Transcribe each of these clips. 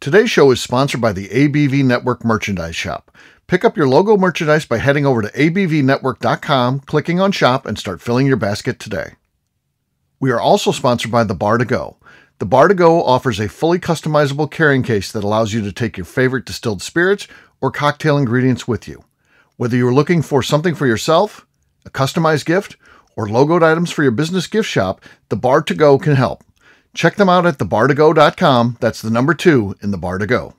Today's show is sponsored by the ABV Network Merchandise Shop. Pick up your logo merchandise by heading over to abvnetwork.com, clicking on shop, and start filling your basket today. We are also sponsored by the Bar to Go. The Bar to Go offers a fully customizable carrying case that allows you to take your favorite distilled spirits or cocktail ingredients with you. Whether you're looking for something for yourself, a customized gift, or logoed items for your business gift shop, the Bar to Go can help. Check them out at thebar2go.com. That's the number two in the bar to go.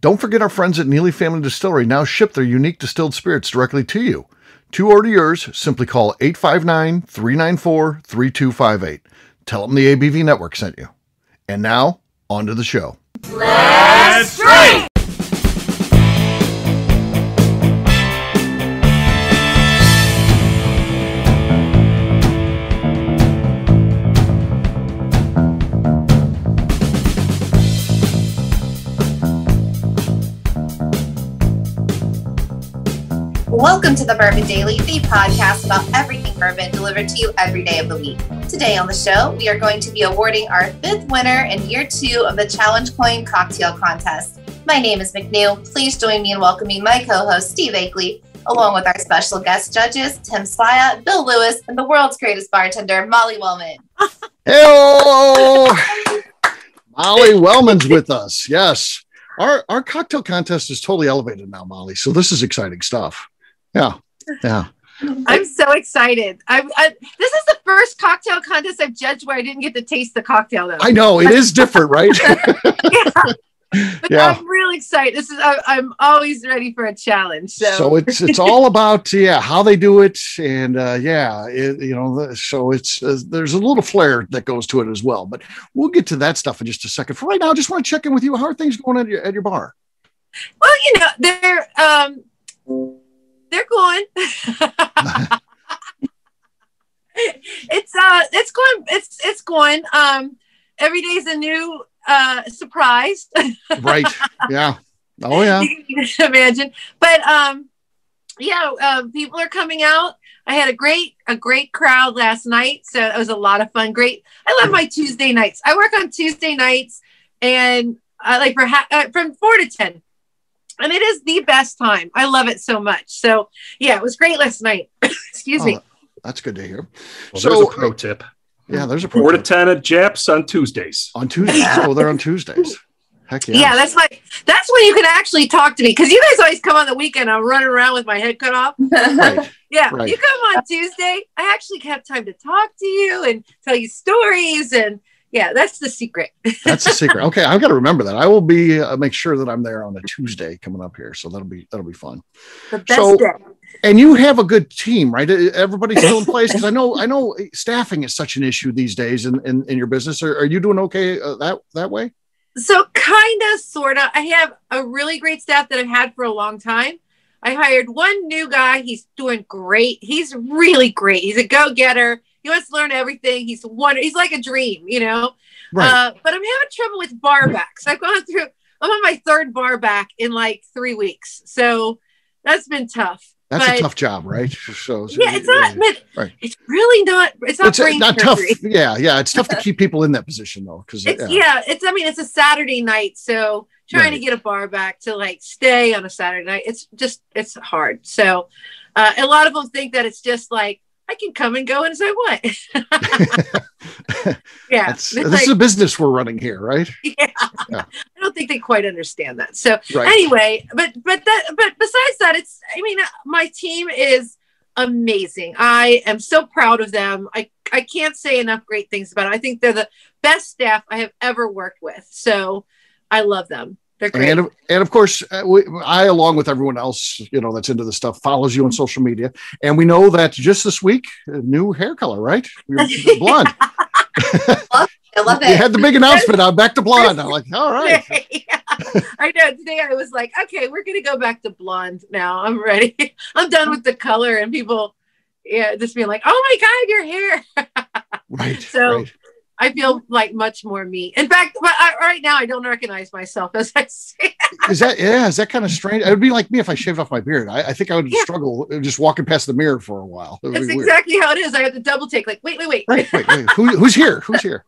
Don't forget our friends at Neely Family Distillery now ship their unique distilled spirits directly to you. To order yours, simply call 859 394 3258. Tell them the ABV Network sent you. And now, on to the show. Let's drink! Welcome to the Bourbon Daily, the podcast about everything bourbon delivered to you every day of the week. Today on the show, we are going to be awarding our fifth winner in year two of the Challenge Coin Cocktail Contest. My name is McNew. Please join me in welcoming my co host, Steve Akley, along with our special guest judges, Tim Spaya, Bill Lewis, and the world's greatest bartender, Molly Wellmann. Hello! Molly Wellmann's with us. Yes. Our, our cocktail contest is totally elevated now, Molly. So this is exciting stuff. Yeah. Yeah. I'm so excited. I, I, this is the first cocktail contest I've judged where I didn't get to taste the cocktail though. I know it is different, right? yeah. But Yeah. I'm really excited. This is I, I'm always ready for a challenge. So, so it's it's all about yeah how they do it and uh, yeah it, you know so it's uh, there's a little flair that goes to it as well but we'll get to that stuff in just a second for right now I just want to check in with you how are things going at your, at your bar well, you know, they're um they're going. it's uh it's going it's it's going. Um every day's a new uh surprise. right yeah oh yeah you can imagine. But um, yeah, uh, people are coming out. I had a great a great crowd last night, so it was a lot of fun. Great. I love my Tuesday nights. I work on Tuesday nights, and I like for ha- uh, from four to ten, and it is the best time. I love it so much. So yeah, it was great last night. Excuse me. Oh, that's good to hear Well, So- there's a pro tip. yeah there's a pro Four to ten at Japp's on Tuesdays. on Tuesdays oh they're on Tuesdays heck yeah Yeah, that's my. That's when you can actually talk to me because you guys always come on the weekend. I'm running around with my head cut off. right Yeah, Right. you come on Tuesday. I actually have time to talk to you and tell you stories, and yeah, that's the secret. that's the secret okay I've got to remember that I will be uh, make sure that I'm there on a Tuesday coming up here so that'll be that'll be fun The best So- day. And you have a good team, right? Everybody's still in place because I know I know staffing is such an issue these days in in, in your business. Are, are you doing okay uh, that that way? So kind of, sort of. I have a really great staff that I've had for a long time. I hired one new guy. He's doing great. He's really great. He's a go getter. He wants to learn everything. He's one. He's like a dream, you know. Uh, but I'm having trouble with bar backs. I've gone through. I'm on my third bar back in like three weeks, so that's been tough. That's but- a tough job, right? So, so- Yeah, it's not. Right. It's really not. It's not It's not tough. Yeah, yeah. It's tough to keep people in that position though, because It's yeah. It's. I mean, it's a Saturday night, so trying to get a bar back to like stay on a Saturday night. It's just. It's hard. So, uh, a lot of them think that it's just like I can come and go as I want. yeah. That's, this is a business we're running here, right? yeah. Yeah. I don't think they quite understand that. So Right. anyway, but but that but besides that, it's I mean my team is amazing. I am so proud of them. I I can't say enough great things about it. I think they're the best staff I have ever worked with. So I love them. They're great. And of, and of course, uh, we, I, along with everyone else, you know, that's into this stuff, follows you on social media, and we know that just this week, new hair color, right? You're blonde. I love it. You had the big announcement. I'm back to blonde. I'm like, all right. Yeah. I know. Today I was like, okay, we're gonna go back to blonde now. I'm ready. I'm done with the color and people, yeah, just being like, oh my god, your hair. Right. So- right. I feel like much more me. In fact, but I, right now I don't recognize myself as I say. Is that yeah? Is that kind of strange? It would be like me if I shaved off my beard. I, I think I would Yeah. struggle just walking past the mirror for a while. That's be weird. exactly how it is. I have to double take. Like, wait, wait, wait. Right. Wait, wait. Who, who's here? Who's here?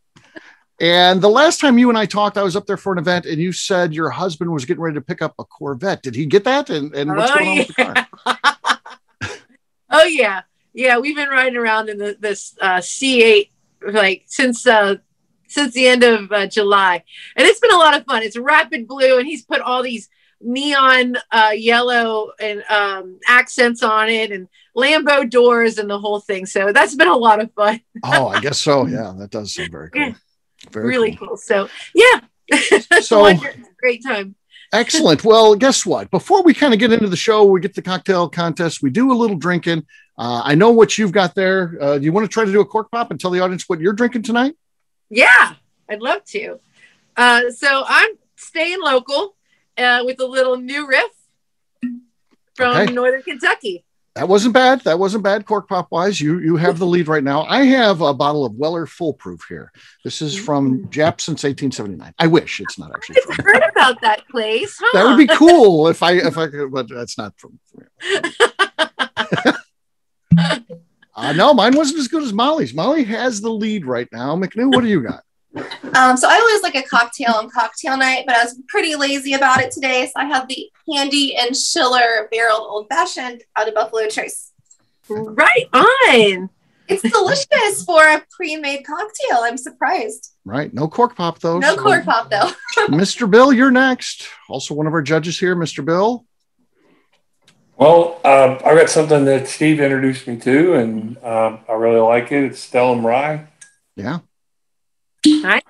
And the last time you and I talked, I was up there for an event, and you said your husband was getting ready to pick up a Corvette. Did he get that? And, and what's Oh, going on with the car? oh yeah, yeah. We've been riding around in the, this uh, C8 like since uh, since the end of uh, July, and it's been a lot of fun. It's rapid blue, and he's put all these neon uh, yellow and um, accents on it, and Lambo doors, and the whole thing. So that's been a lot of fun. Oh, I guess so. Yeah, that does seem very cool. Yeah. Very really cool. cool. So yeah, So- a wonder- it's a great time. Excellent. Well, guess what? Before we kind of get into the show, we get the cocktail contest. We do a little drinking. Uh, I know what you've got there. Uh, do you want to try to do a cork pop and tell the audience what you're drinking tonight? Yeah, I'd love to. Uh, so I'm staying local uh, with a little New Riff from Okay. Northern Kentucky. That wasn't bad. That wasn't bad. Cork pop wise, you you have the lead right now. I have a bottle of Weller Full Proof here. This is from Japp since 1879. I wish it's not actually I've from. heard about that place. Huh? That would be cool if I if I could, but that's not from. Uh, no, mine wasn't as good as Molly's. Molly has the lead right now. McNew, what do you got? Um, so I always like a cocktail on cocktail night, but I was pretty lazy about it today. So I have the Handy and Schiller barreled old fashioned out of Buffalo Trace. right on. It's delicious for a pre-made cocktail. I'm surprised. Right, no cork pop though. No so- cork pop though. Mr. Bill, you're next. Also, one of our judges here, Mr. Bill. Well, um, I got something that Steve introduced me to, and um, I really like it. It's Stellum Rye. Yeah. Nice.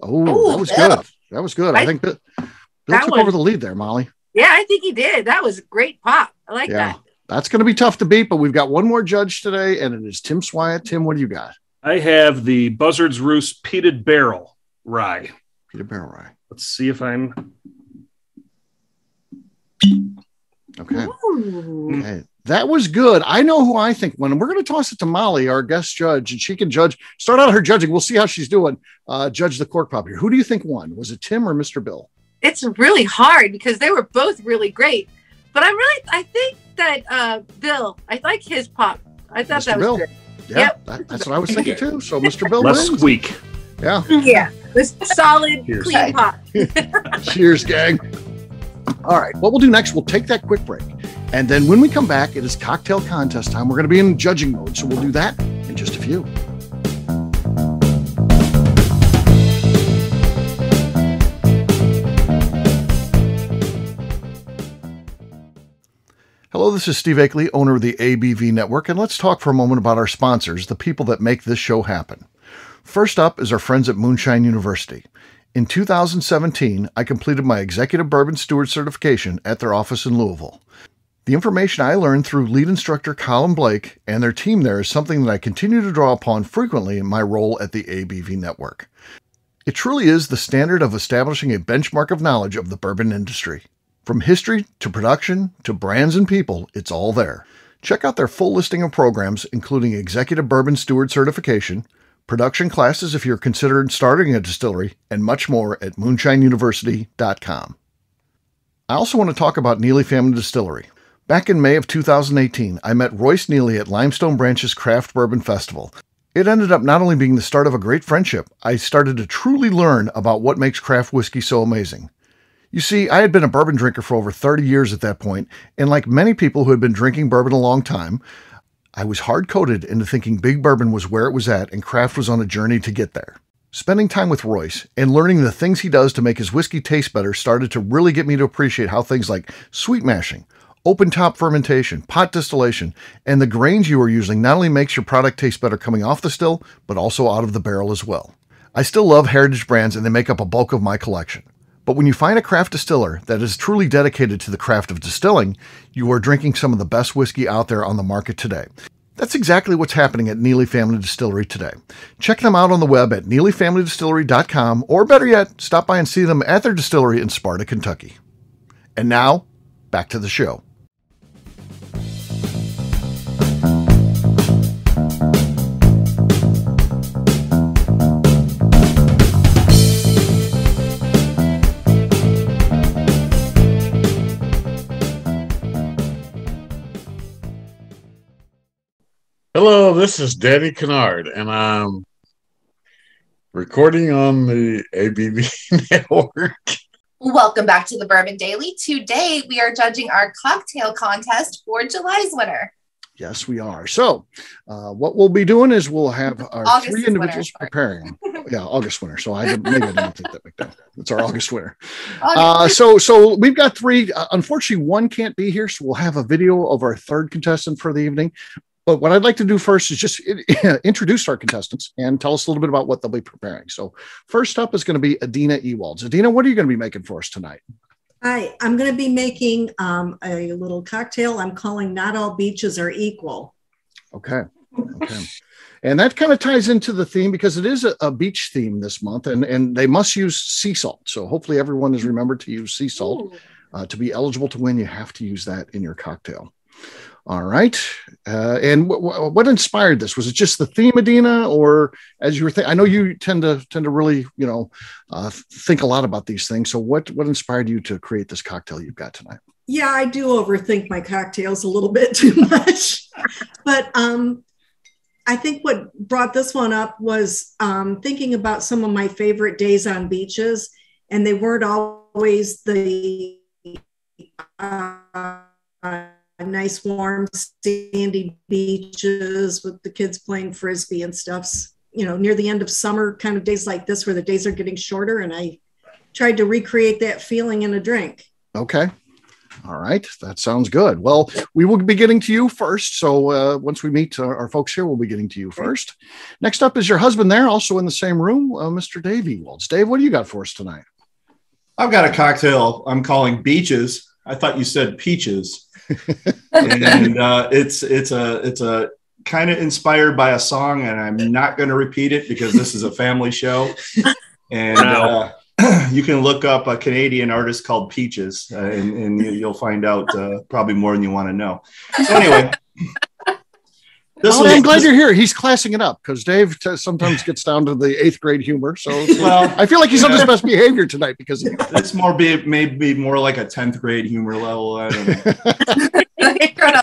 Oh, Ooh, that was Bill. good. That was good. I I- think Bill, Bill That took one- over the lead there, Molly. Yeah, I think he did. That was a great pop. I like Yeah. that. That's going to be tough to beat, but we've got one more judge today, and it is Tim Swyatt. Tim, what do you got? I have the Buzzard's Roost Peated Barrel Rye. Peter Barrel Rye. Let's see if I'm. Okay. Ooh. Okay. That was good. I know who I think won. We're going to toss it to Molly, our guest judge, and she can judge. Start out her judging. We'll see how she's doing. Uh, judge the cork pop here. Who do you think won? Was it Tim or Mr. Bill? It's really hard because they were both really great. But I really, I think that uh, Bill, I like his pop. I thought Mr. that was Bill. good. Yeah, Yep. that- that's what I was thinking too. So Mr. Bill Less wins. squeak. Yeah. Yeah, this solid, Cheers. clean pop. Cheers, gang. All right. What we'll do next, we'll take that quick break. And then when we come back, it is cocktail contest time. We're going to be in judging mode. So we'll do that in just a few. Hello, this is Steve Akley, owner of the ABV Network, and let's talk for a moment about our sponsors, the people that make this show happen. First up is our friends at Moonshine University. In 2017, I completed my Executive Bourbon Steward certification at their office in Louisville. The information I learned through lead instructor Colin Blake and their team there is something that I continue to draw upon frequently in my role at the ABV Network. It truly is the standard of establishing a benchmark of knowledge of the bourbon industry. From history to production to brands and people, it's all there. Check out their full listing of programs, including Executive Bourbon Steward Certification, production classes if you're considering starting a distillery, and much more at moonshineuniversity.com. I also want to talk about Neely Family Distillery. Back in May of 2018, I met Royce Neely at Limestone Branch's Craft Bourbon Festival. It ended up not only being the start of a great friendship, I started to truly learn about what makes craft whiskey so amazing. You see, I had been a bourbon drinker for over 30 years at that point, and like many people who had been drinking bourbon a long time, I was hard coded into thinking big bourbon was where it was at and craft was on a journey to get there. Spending time with Royce and learning the things he does to make his whiskey taste better started to really get me to appreciate how things like sweet mashing, open top fermentation, pot distillation, and the grains you are using not only makes your product taste better coming off the still, but also out of the barrel as well. I still love heritage brands and they make up a bulk of my collection. But when you find a craft distiller that is truly dedicated to the craft of distilling, you are drinking some of the best whiskey out there on the market today. That's exactly what's happening at Neely Family Distillery today. Check them out on the web at neelyfamilydistillery.com, or better yet, stop by and see them at their distillery in Sparta, Kentucky. And now, back to the show. Hello, this is Danny Kennard, and I'm Recording on the ABV network. Welcome back to the Bourbon Daily. Today we are judging our cocktail contest for July's winner. Yes, we are. So, uh, what we'll be doing is we'll have our August three individuals winner. preparing. yeah, August winner. So I didn't, maybe I didn't think that. Back then. It's our August winner. Oh, Uh, so, so we've got three. Uh, unfortunately, one can't be here, so we'll have a video of our third contestant for the evening. But what I'd like to do first is just introduce our contestants and tell us a little bit about what they'll be preparing. So, first up is going to be Adina Ewalds. Adina, what are you going to be making for us tonight? Hi, I'm going to be making um, a little cocktail I'm calling Not All Beaches Are Equal. Okay. Okay. And that kind of ties into the theme because it is a, a beach theme this month, and, and they must use sea salt. So hopefully everyone has remembered to use sea salt. Uh, to be eligible to win, you have to use that in your cocktail. All right. Uh, and wh- wh- what inspired this? Was it just the theme, Adina, or as you were thinking? I know you tend to tend to really, you know, uh, think a lot about these things. So what what inspired you to create this cocktail you've got tonight? Yeah, I do overthink my cocktails a little bit too much. but um, I think what brought this one up was um, thinking about some of my favorite days on beaches, and they weren't always the uh, nice, warm, sandy beaches with the kids playing frisbee and stuff. You know, near the end of summer, kind of days like this where the days are getting shorter, and I tried to recreate that feeling in a drink. Okay. All right. That sounds good. Well, we will be getting to you first. So uh, once we meet our, our folks here, we'll be getting to you first. Next up is your husband there, also in the same room, uh, Mr. Dave Ewalds. Dave, what do you got for us tonight? I've got a cocktail I'm calling Beaches. I thought you said peaches. And uh, it's it's a it's a kind of inspired by a song, and I'm not going to repeat it because this is a family show. And uh, you can look up a Canadian artist called Peaches, uh, and, and you- you'll find out uh, probably more than you want to know. So anyway, this Oh, was- I'm glad this- you're here. He's classing it up because Dave t- sometimes gets down to the eighth grade humor. So well. I feel like he's on his best behavior tonight because of. It's more be maybe more like a tenth grade humor level. I don't know.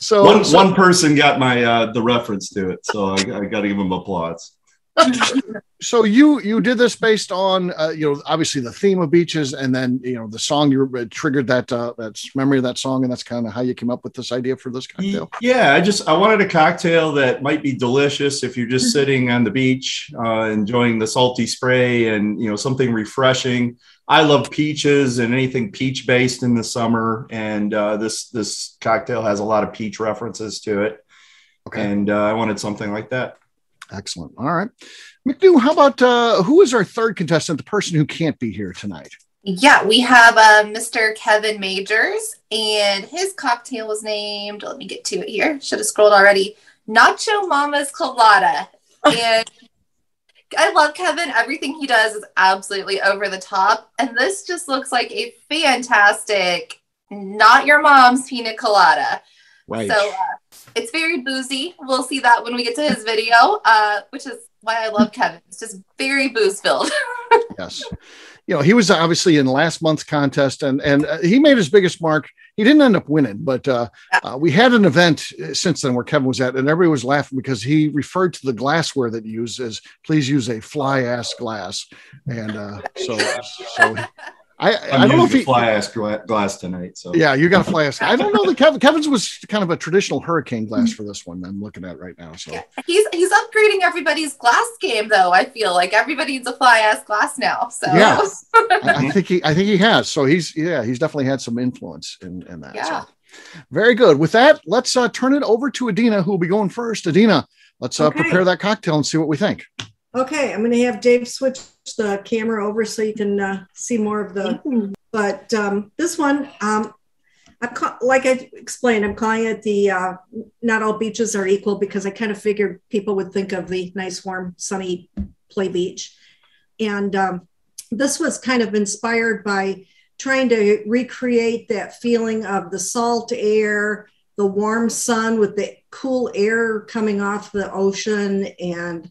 So, one so- one person got my uh, the reference to it, so I, I got to give him applause. So you you did this based on uh, you know obviously the theme of beaches and then you know the song you uh, triggered that uh, that memory of that song and that's kind of how you came up with this idea for this cocktail. Yeah, I just I wanted a cocktail that might be delicious if you're just sitting on the beach, uh, enjoying the salty spray, and you know something refreshing. I love peaches and anything peach based in the summer, and uh, this this cocktail has a lot of peach references to it, Okay. and uh, I wanted something like that. Excellent. All right. McNew, how about uh, who is our third contestant, the person who can't be here tonight? Yeah, we have uh, Mr. Kevin Majors, and his cocktail was named, let me get to it here. Should have scrolled already. Nacho Mama's Colada. And I love Kevin. Everything he does is absolutely over the top. And this just looks like a fantastic, not your mom's pina colada. Right. So uh, it's very boozy. We'll see that when we get to his video, uh, which is why I love Kevin. It's just very booze filled. yes. You know, he was obviously in last month's contest and and uh, he made his biggest mark. He didn't end up winning, but uh, uh, we had an event uh, since then where Kevin was at, and everybody was laughing because he referred to the glassware that he used as "please use a fly ass glass," and uh, so so I I I'm don't know if he fly ass glass tonight, so yeah you got a fly ass. I don't know that Kevin Kevin's was kind of a traditional hurricane glass for this one. I'm looking at right now. So he's he's upgrading everybody's glass game though. I feel like everybody needs a fly ass glass now. So Yeah. I, I think he I think he has. So he's yeah he's definitely had some influence in in that. Yeah. So. Very good. With that, let's uh, turn it over to Adina, who will be going first. Adina, let's uh, Okay. prepare that cocktail and see what we think. Okay, I'm going to have Dave switch the camera over so you can uh, see more of the. But um, this one, um, I ca- like I explained, I'm calling it the uh, "Not All Beaches Are Equal" because I kind of figured people would think of the nice, warm, sunny play beach, and um, this was kind of inspired by trying to recreate that feeling of the salt air, the warm sun with the cool air coming off the ocean, and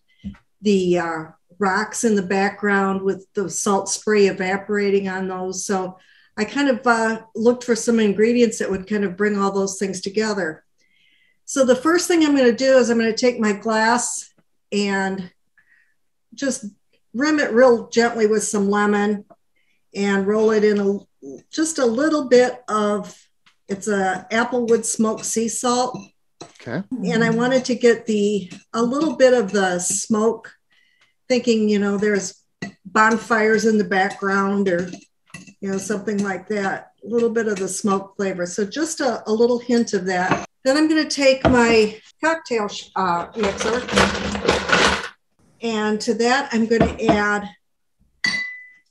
the uh, rocks in the background with the salt spray evaporating on those. So I kind of uh, looked for some ingredients that would kind of bring all those things together. So the first thing I'm going to do is I'm going to take my glass and just rim it real gently with some lemon and roll it in a, just a little bit of it's a applewood smoked sea salt Okay. and I wanted to get the a little bit of the smoke, thinking you know there's bonfires in the background or you know something like that. A little bit of the smoke flavor, so just a, a little hint of that. Then I'm going to take my cocktail uh, mixer, and to that I'm going to add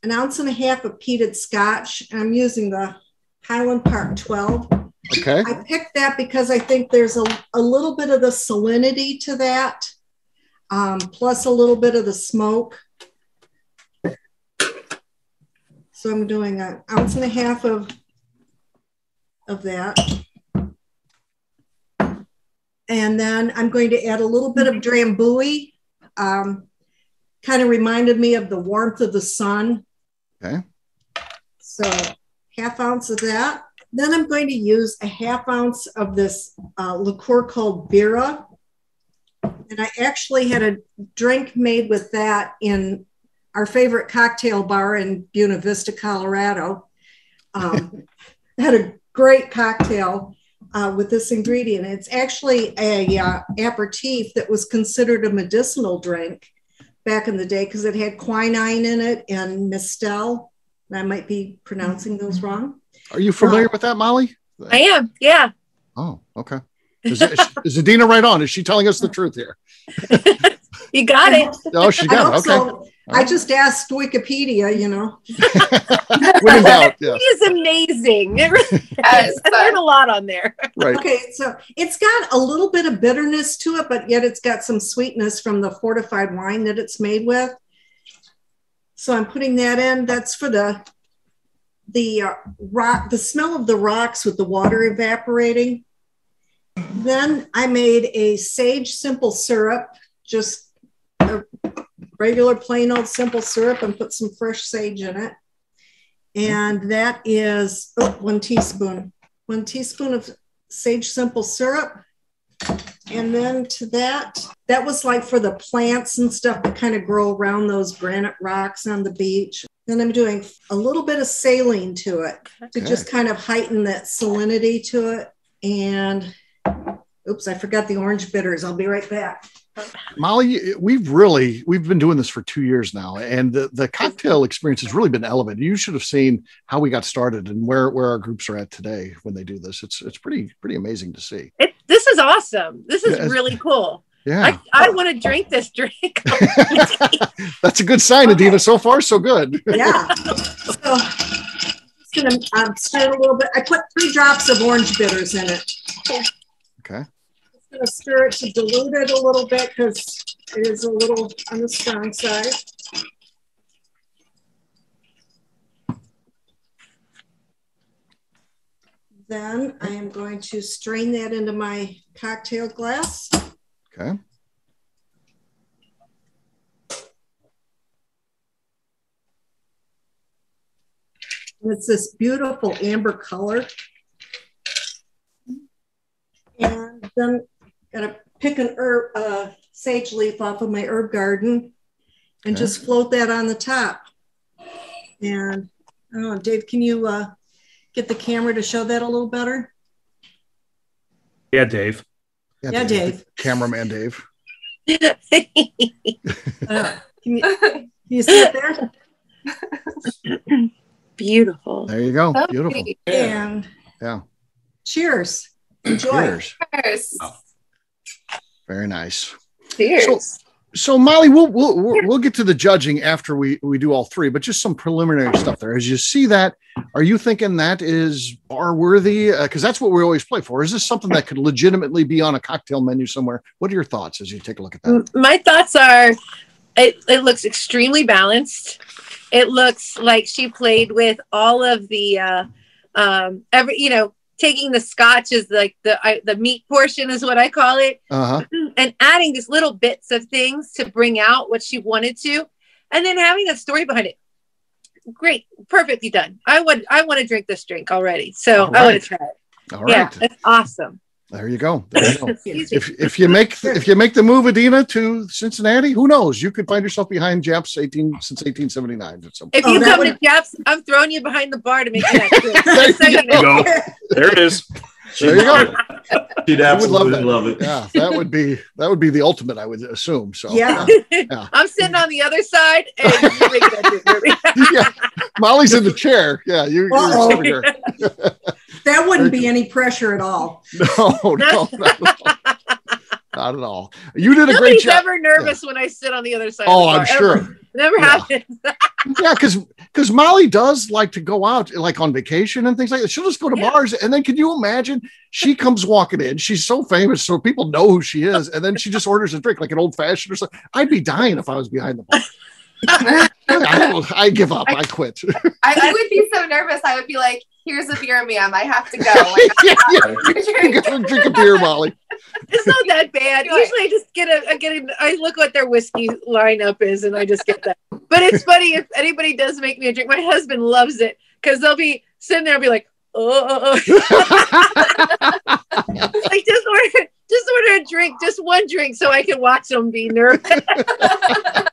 an ounce and a half of peated Scotch, and I'm using the Highland Park 12. Okay. I picked that because I think there's a, a little bit of the salinity to that, um, plus a little bit of the smoke. So I'm doing an ounce and a half of, of that. And then I'm going to add a little bit of Drambuie. Um, kind of reminded me of the warmth of the sun. Okay. So half ounce of that. Then I'm going to use a half ounce of this uh, liqueur called Byrrh. And I actually had a drink made with that in our favorite cocktail bar in Buena Vista, Colorado. Um, had a great cocktail uh, with this ingredient. It's actually a uh, aperitif that was considered a medicinal drink back in the day because it had quinine in it and mistelle. And I might be pronouncing those wrong. Are you familiar with that, Molly? I am. Yeah. Oh, okay. Is, it, is Adina right on? Is she telling us the truth here? You got it. Oh, she I got hope it. Okay. so. I just asked Wikipedia, you know. when in doubt, yeah. It is amazing. It really Yes, is. I learned a lot on there. Right. Okay, so it's got a little bit of bitterness to it, but yet it's got some sweetness from the fortified wine that it's made with. So I'm putting that in. That's for the the uh, rock, the smell of the rocks with the water evaporating. Then I made a sage simple syrup, just a regular plain old simple syrup, and put some fresh sage in it. And that is oh, one teaspoon, one teaspoon of sage simple syrup. And then to that, that was like for the plants and stuff that kind of grow around those granite rocks on the beach. Then I'm doing a little bit of saline to it to Okay. just kind of heighten that salinity to it. And oops, I forgot the orange bitters. I'll be right back. Molly, we've really we've been doing this for two years now, and the, the cocktail experience has really been elevated. You should have seen how we got started and where where our groups are at today when they do this. It's it's pretty pretty amazing to see. It, this is awesome. This is Yes. really cool. Yeah, I, I want to drink this drink. that's a good sign, Adina. So far, so good. Yeah. so just gonna um, stir it a little bit. I put three drops of orange bitters in it. Okay. Just gonna stir it to dilute it a little bit because it is a little on the strong side. Then I am going to strain that into my cocktail glass. Okay. It's this beautiful amber color. And then gotta pick an herb, uh, sage leaf off of my herb garden and Okay. just float that on the top. And I don't know, Dave, can you uh, get the camera to show that a little better? Yeah, Dave. Yeah, Dave. Cameraman Dave. Uh, can, you, can you see it there? Beautiful. There you go. So Beautiful. And Yeah. cheers. Enjoy. Cheers. Cheers. Very nice. Cheers. So Molly, we'll, we'll we'll get to the judging after we we do all three, but just some preliminary stuff there. As you see that, are you thinking that is bar worthy? Because that's what we always play for. Is this something that could legitimately be on a cocktail menu somewhere? What are your thoughts as you take a look at that? My thoughts are it, it looks extremely balanced. It looks like she played with all of the uh um every you know taking the scotch is like the I, the meat portion is what I call it Uh huh. and adding these little bits of things to bring out what she wanted to and then having a story behind it. Great. Perfectly done. I would i want to drink this drink already so All i want to try it. All yeah right. it's awesome There you go. There you go. If if you make if you make the move, Adina, to Cincinnati, who knows? You could find yourself behind Japp's eighteen since eighteen seventy nine. At. If Oh, you that come would- to Japp's, I'm throwing you behind the bar to make that. There you you. Go. There it is. There you go. She'd I would love love it. Yeah, that would be that would be the ultimate, I would assume. So Yeah. Yeah. I'm sitting on the other side, and you make yeah. Molly's in the chair. Yeah, you, you're Uh-oh. over here. That wouldn't be any pressure at all. No, no, not at all. Not at all. You did a great job. ever nervous when I sit on the other side. Oh, of the I'm sure. ever. Never Yeah. happened. Yeah, because because Molly does like to go out like on vacation and things like that. She'll just go to Yeah. bars and then can you imagine she comes walking in? She's so famous, so people know who she is, and then she just orders a drink like an old fashioned or something. I'd be dying if I was behind the bar. I, I, I give up. I quit. I, I would be so nervous. I would be like, "Here's a beer, ma'am. I have to go." Like, yeah, yeah. I'm Go drink a beer, Molly. It's not that bad. Usually, I just get a, I get a, I look what their whiskey lineup is, and I just get that. But it's funny if anybody does make me a drink. My husband loves it because they'll be sitting there and be like, "Oh, oh, oh." like just order, just order a drink, just one drink, so I can watch them be nervous."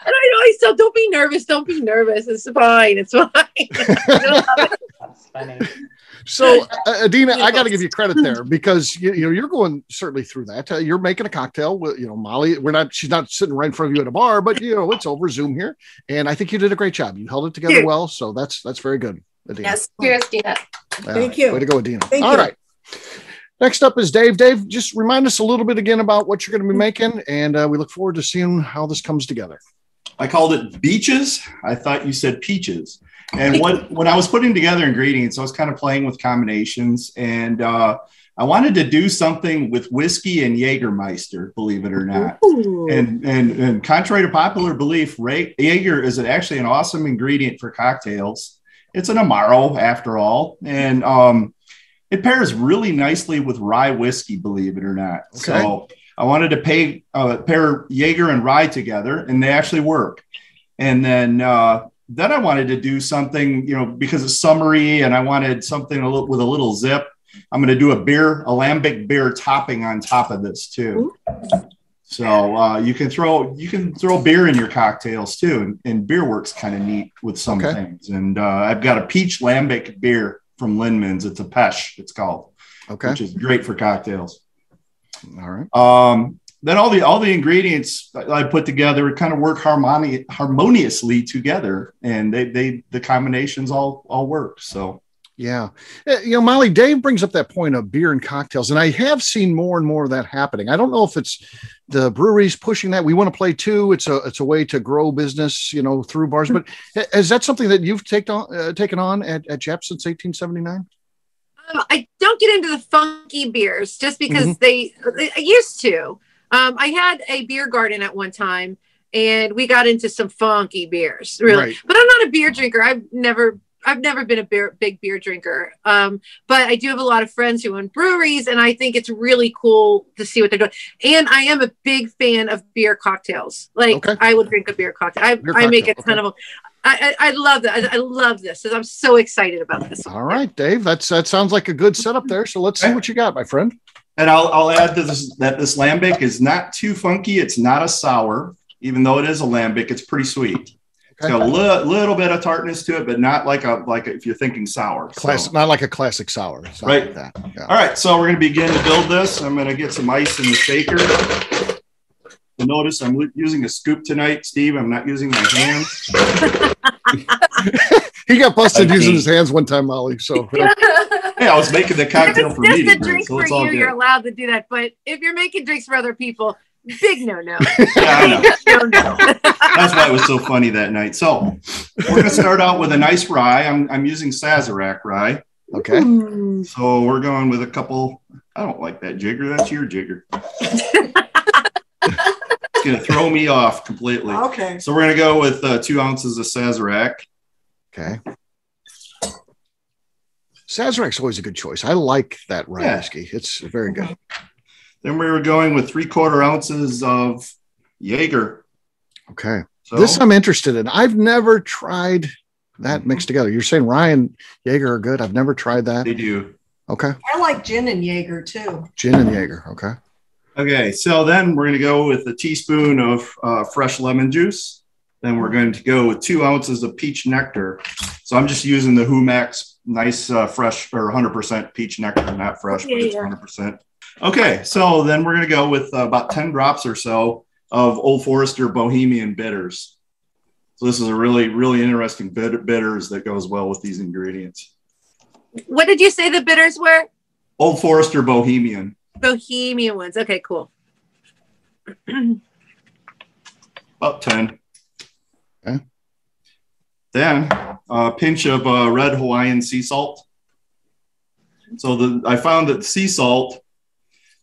and I always "Don't be nervous. Don't be nervous. It's fine. It's fine." It. That's funny. So, uh, Adina, I got to give you credit there because you, you know you're going certainly through that. Uh, you're making a cocktail with you know Molly. We're not. She's not sitting right in front of you at a bar, but you know it's over Zoom here, and I think you did a great job. You held it together Thank well, so that's that's very good, Adina. yes, cheers, Dina. All Thank right. you. Way to go, Adina. Thank All you. right. Next up is Dave. Dave, just remind us a little bit again about what you're going to be making, and uh, we look forward to seeing how this comes together. I called it beaches. I thought you said peaches. And what when I was putting together ingredients, I was kind of playing with combinations, and uh, I wanted to do something with whiskey and Jägermeister, believe it or not. And and and contrary to popular belief, Ray, Jaeger is actually an awesome ingredient for cocktails. It's an amaro after all, and um, it pairs really nicely with rye whiskey, believe it or not. Okay. So I wanted to pay, uh, pair Jaeger and rye together, and they actually work. And then uh, then I wanted to do something, you know, because it's summery, and I wanted something a little, with a little zip. I'm going to do a beer, a lambic beer topping on top of this too. So uh, you can throw you can throw beer in your cocktails too, and, and beer works kind of neat with some Okay. things. And uh, I've got a peach lambic beer from Lindemans. It's a Pêche, it's called, Okay. which is great for cocktails. All right. Um, then all the all the ingredients I put together kind of work harmoni- harmoniously together, and they they the combinations all all work. So Yeah. Uh, You know, Molly, Dave brings up that point of beer and cocktails, and I have seen more and more of that happening. I don't know if it's the breweries pushing that. We want to play too. It's a it's a way to grow business, you know, through bars. But is that something that you've taken on uh, taken on at, at Japp since 1879? Um, I don't get into the funky beers just because Mhm. they, they- I used to. Um, I had a beer garden at one time, and we got into some funky beers, really. Right. But I'm not a beer drinker. I've never, I've never been a beer, big beer drinker. Um, but I do have a lot of friends who own breweries, and I think it's really cool to see what they're doing. And I am a big fan of beer cocktails. Like Okay. I will drink a beer cocktail. I, Beer I make a cocktail, ton of them. I, I, I love that. I, I love this. I'm so excited about this. All right, Dave. That's that sounds like a good setup there. So let's see what you got, my friend. And I'll, I'll add to this that this lambic is not too funky. It's not a sour, even though it is a lambic. It's pretty sweet. It's got a li- little bit of tartness to it, but not like a like if you're thinking sour. So- not like a classic sour. It's not Right. like that. Yeah. All right, so we're going to begin to build this. I'm going to get some ice in the shaker. You'll notice I'm using a scoop tonight, Steve. I'm not using my hands. He got busted I using mean- his hands one time, Molly. So Hey, I was making the If cocktail it's for me, just a drink, drink so for you, good. you're allowed to do that. But if you're making drinks for other people, big no no. Yeah, I know. no no. That's why it was so funny that night. So we're going to start out with a nice rye. I'm, I'm using Sazerac rye. okay. So we're going with a couple. I don't like that jigger. That's your jigger. It's going to throw me off completely. Okay. So we're going to go with uh, two ounces of Sazerac. Okay. Sazerac's always a good choice. I like that rye Yeah. whiskey. It's very good. Then we were going with three quarter ounces of Jaeger. Okay. So This I'm interested in. I've never tried that mixed together. You're saying Ryan and Jaeger are good. I've never tried that. they do. Okay. I like gin and Jaeger too. Gin and Jaeger. Okay. Okay, so then we're going to go with a teaspoon of uh, fresh lemon juice. Then we're going to go with two ounces of peach nectar. So I'm just using the Jumex nice uh, fresh or 100% peach nectar, not fresh, but it's Yeah. 100%. Okay, so then we're going to go with uh, about 10 drops or so of Old Forester Bohemian bitters. So this is a really, really interesting bit- bitters that goes well with these ingredients. What did you say the bitters were? Old Forester Bohemian. Bohemian ones. Okay, cool. About 10. Okay. Then a pinch of uh, red Hawaiian sea salt. So the I found that sea salt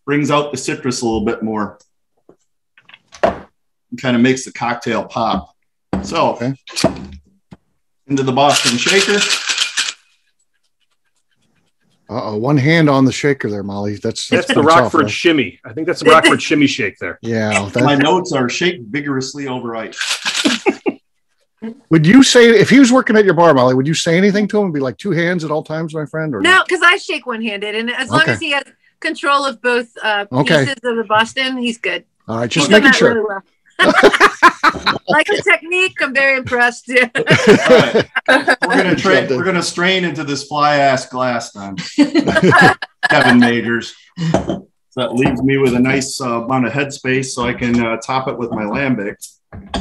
brings out the citrus a little bit more. And kind of makes the cocktail pop. So Okay. into the Boston shaker. Uh oh, one hand on the shaker there, Molly. That's That's the pretty tough, Rockford shimmy. I think that's the Rockford shimmy shake there. Yeah. My notes are shake vigorously over ice. would you say if he was working at your bar, Molly? Would you say anything to him? Be like two hands at all times, my friend? Or No, because I shake one handed, and as long Okay. as he has control of both uh, Okay. pieces of the Boston, he's good. All right, just He's making sure. really well. like the technique, I'm very impressed. All right. We're gonna train, we're gonna strain into this fly ass glass then. Kevin Majors. So that leaves me with a nice uh, amount of headspace so I can uh, top it with my lambic.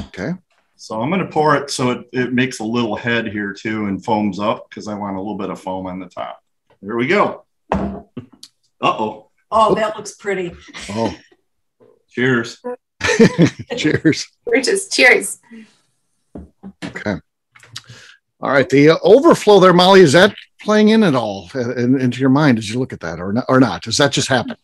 Okay. So I'm going to pour it so it, it makes a little head here too and foams up because I want a little bit of foam on the top. There we go. Uh oh. Oh, that looks pretty. Oh, Cheers. cheers. Just cheers. Okay. All right. The uh, overflow there, Molly, is that playing in at all uh, in, into your mind as you look at that, or not? Or not? Does that just happen?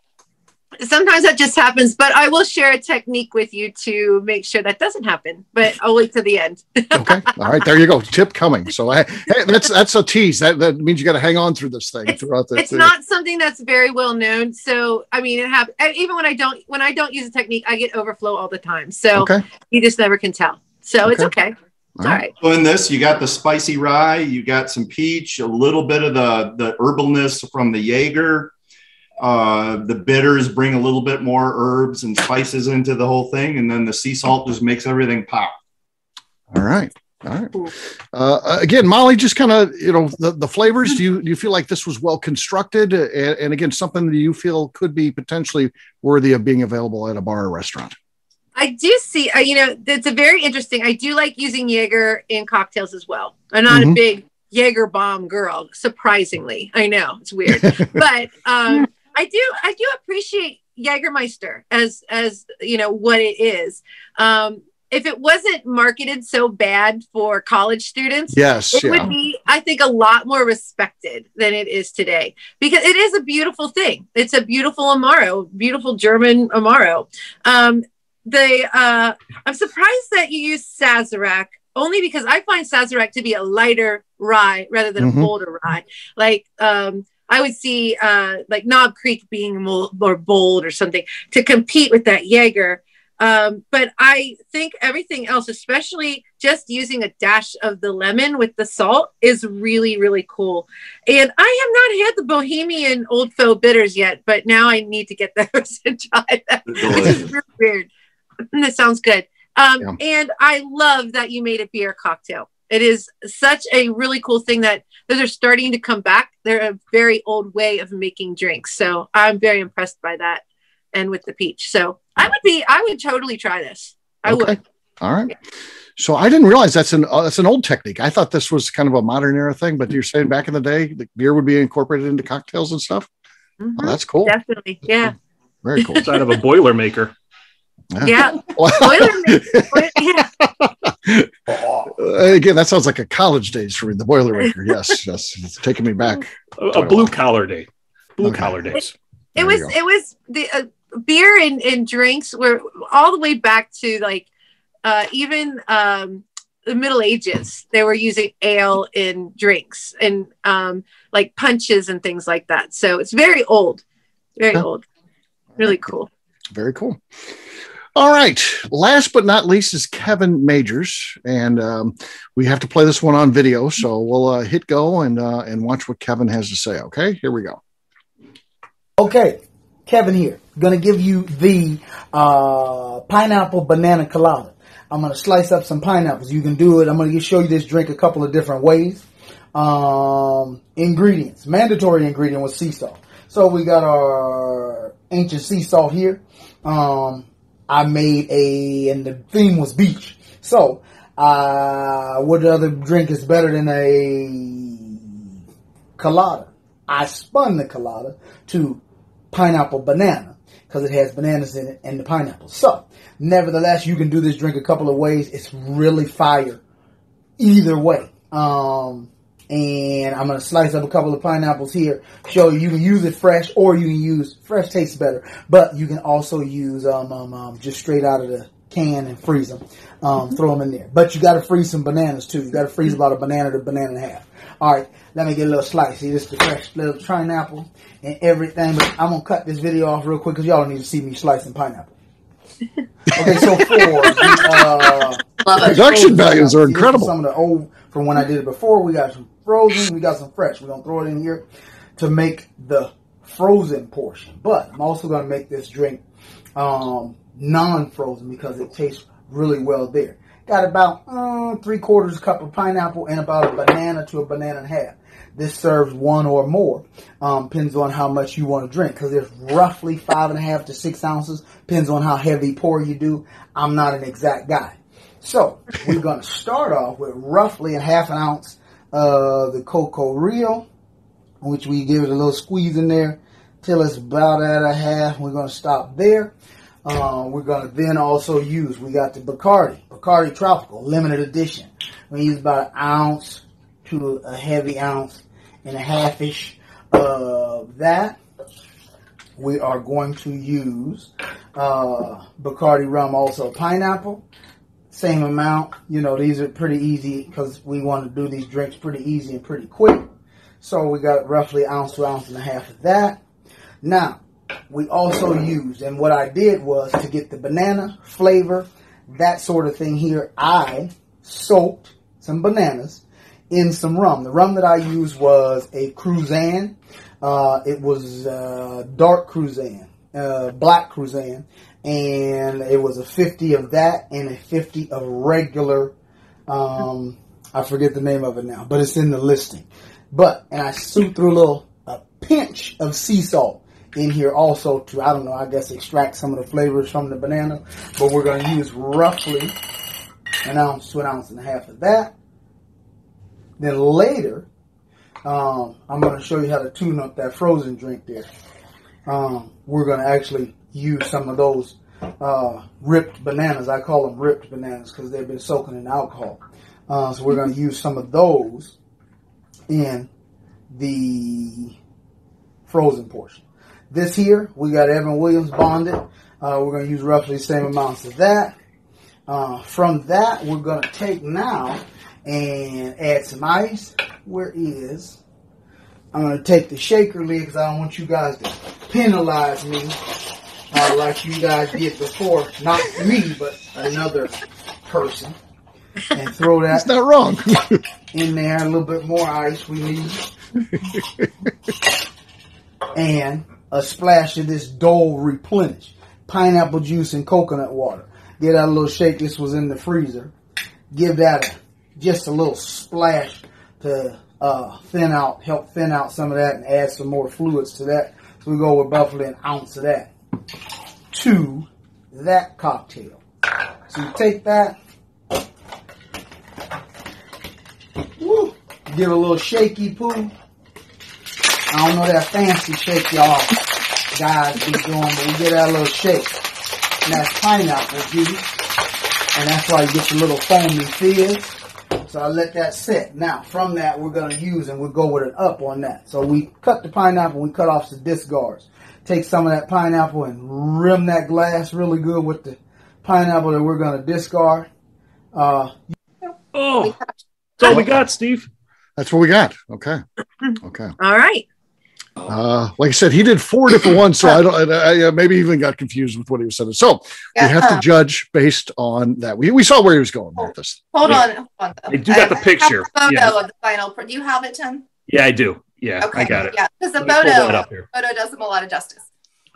Sometimes that just happens, but I will share a technique with you to make sure that doesn't happen. But I'll wait to the end. Okay. All right. There you go. Tip coming. So I, hey, that's that's a tease. That that means you got to hang on through this thing throughout the. it's not something that's very well known. So I mean, it happens. Even when I don't when I don't use a technique, I get overflow all the time. So Okay. you just never can tell. So it's Okay. okay. All right. So in this, you got the spicy rye, you got some peach, a little bit of the the herbalness from the Jaeger. Uh, the bitters bring a little bit more herbs and spices into the whole thing, and then the sea salt just makes everything pop. All right. All right. Uh, again, Molly, just kind of you know the, the flavors. Do you do you feel like this was well constructed, uh, and, and again something that you feel could be potentially worthy of being available at a bar or restaurant? I do see, uh, you know, it's a very interesting. I do like using Jaeger in cocktails as well. I'm not Mhm. a big Jaeger bomb girl, surprisingly. I know it's weird, but um, I do, I do appreciate Jägermeister as, as you know, what it is. Um, if it wasn't marketed so bad for college students, Yes. it Yeah. would be, I think, a lot more respected than it is today because it is a beautiful thing. It's a beautiful Amaro, beautiful German Amaro. Um, they, uh, I'm surprised that you use Sazerac only because I find Sazerac to be a lighter rye rather than Mhm. a bolder rye. Like, um, I would see uh, like Knob Creek being more, bold or something to compete with that Jaeger. Um, but I think everything else, especially just using a dash of the lemon with the salt, is really, really cool. And I have not had the Bohemian Old Faux bitters yet, but now I need to get those and try them. Which is really weird. That sounds good. Um, Yeah. And I love that you made a beer cocktail. It is such a really cool thing that those are starting to come back. They're a very old way of making drinks. So I'm very impressed by that and with the peach. So I would be, I would totally try this. I Okay. would. All right. So I didn't realize that's an uh, that's an old technique. I thought this was kind of a modern era thing, but you're saying back in the day, the beer would be incorporated into cocktails and stuff. Mhm. Oh, that's cool. Definitely. Yeah. Very cool. Inside of a boiler maker. Yeah. Boilermaker. yeah. Uh, Again, that sounds like a college days for me. The Boilermaker. Yes, yes, it's taking me back. A, a blue collar day. Blue Okay. collar days. it There was it was the uh, beer and, and drinks were all the way back to like uh, even um, the middle ages they were using ale in drinks and um, like punches and things like that so it's very old very Yeah. old really cool Very cool. All right. Last but not least is Kevin Majors, and um, we have to play this one on video. So we'll uh, hit go and uh, and watch what Kevin has to say. Okay, here we go. Okay, Kevin here. Gonna give you the uh, pineapple banana colada. I'm gonna slice up some pineapples. You can do it. I'm gonna show you this drink a couple of different ways. Um, ingredients, mandatory ingredient was sea salt. So we got our ancient sea salt here. Um, I made a, and the theme was beach. So, uh, what other drink is better than a colada? I spun the colada to pineapple banana because it has bananas in it and the pineapple. So, nevertheless, you can do this drink a couple of ways. It's really fire either way. Um, and I'm gonna slice up a couple of pineapples here. Show you you can use it fresh, or you can use fresh tastes better, but you can also use um, um, um just straight out of the can and freeze them. Um, throw them in there, but you got to freeze some bananas too. You got to freeze about a banana to a banana and a half. All right, let me get a little slice. See, this is the fresh little pineapple and everything. But I'm gonna cut this video off real quick because y'all don't need to see me slicing pineapple. Okay, so for the uh, Production values are See, this is incredible. Some of the old from when I did it before. We got some frozen. We got some fresh. We're gonna throw it in here to make the frozen portion. But I'm also gonna make this drink um, non-frozen because it tastes really well there. Got about uh, three quarters cup of pineapple and about a banana to a banana and a half. This serves one or more. Um, depends on how much you want to drink because there's roughly five and a half to six ounces. Depends on how heavy pour you do. I'm not an exact guy. So we're going to start off with roughly a half an ounce of the Coco Real, which we give it a little squeeze in there till it's about at a half. We're going to stop there. Uh, we're going to then also use, we got the Bacardi, Bacardi Tropical, limited edition. We use about an ounce to a heavy ounce and a half-ish of that. We are going to use uh, Bacardi rum, also pineapple same amount. You know, these are pretty easy because we want to do these drinks pretty easy and pretty quick. So we got roughly ounce to ounce and a half of that. Now, we also used, and what I did was to get the banana flavor, that sort of thing here, I soaked some bananas in some rum. The rum that I used was a Cruzan. Uh, it was uh, dark Cruzan, uh, black Cruzan, and it was a 50 of that and a 50 of regular. Um, I forget the name of it now, but it's in the listing. But and I threw through a little a pinch of sea salt in here also to I don't know I guess extract some of the flavors from the banana. But we're going to use roughly an ounce to an ounce and a half of that. Then later, um, I'm going to show you how to tune up that frozen drink there. Um, we're going to actually use some of those uh, ripped bananas. I call them ripped bananas because they've been soaking in alcohol. Uh, so we're going to use some of those in the frozen portion. This here, we got Evan Williams bonded. Uh, we're going to use roughly the same amounts of that. Uh, from that, we're going to take now and add some ice. Where is? I'm going to take the shaker lid because I don't want you guys to penalize me uh, like you guys did before. Not me, but another person. And throw That's that not wrong. in there. A little bit more ice we need. and a splash of this Dole Replenish. Pineapple juice and coconut water. Get that a little shake. This was in the freezer. Give that a, just a little splash to uh, thin out, help thin out some of that and add some more fluids to that. So we go with roughly an ounce of that to that cocktail. So you take that, woo, give a little shaky poo. I don't know that fancy shake y'all guys be doing, but we get that little shake. And that's pineapple juice. And that's why you get your little foamy fizz. So I let that sit. Now, from that, we're going to use and we'll go with an up on that. So we cut the pineapple, we cut off the discards. Take some of that pineapple and rim that glass really good with the pineapple that we're going to discard. Uh, Oh, that's all we got, Steve. That's what we got. Okay. Okay. All right. Uh, like I said, he did four different ones, so I don't. I, I maybe even got confused with what he was saying. So we have to judge based on that. We, we saw where he was going with this. Hold Yeah. on. Hold on though. They do got the I have picture. photo Yeah. of the final. Do you have it, Tim? Yeah, I do. Yeah, Okay. I got it. Yeah, because the Let me pull that photo photo does him a lot of justice.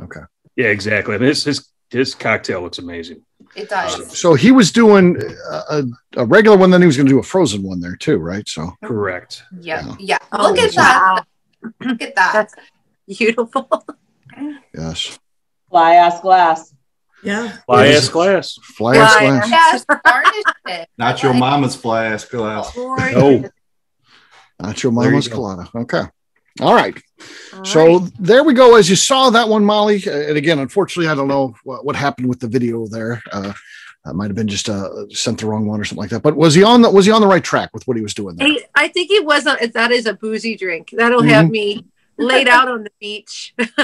Okay. Yeah, exactly. I mean, his his his cocktail looks amazing. It does. So he was doing a, a, a regular one, then he was going to do a frozen one there too, right? So Correct. Yeah. Yeah. Oh, Look at that. Look at that. That's beautiful. yes, Fly ass glass. Yeah. Fly ass glass. fly ass glass. Yes. Not your mama's fly ass glass. Oh, Not your There you mama's go. colada. Okay. All right. All So right. there we go. As you saw that one, Molly, uh, and again, unfortunately, I don't know what, what happened with the video there. Uh, that might have been just uh, sent the wrong one or something like that. But was he on the was he on the right track with what he was doing there? I think it was a, that is a boozy drink. That'll have Mhm. me laid out on the beach.